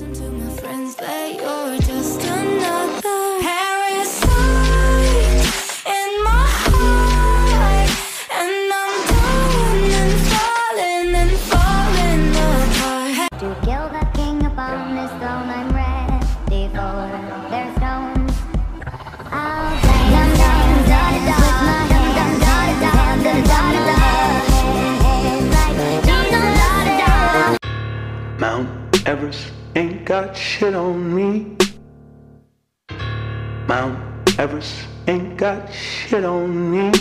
Listen to my friends, but you're just another parasite in my heart, and I'm dying and falling and falling apart. To kill the king upon his throne, I'm ready for their stones. I'll play them down, dance with my hands, down, down, down, down, down, Mount Everest ain't got shit on me. Mount Everest ain't got shit on me.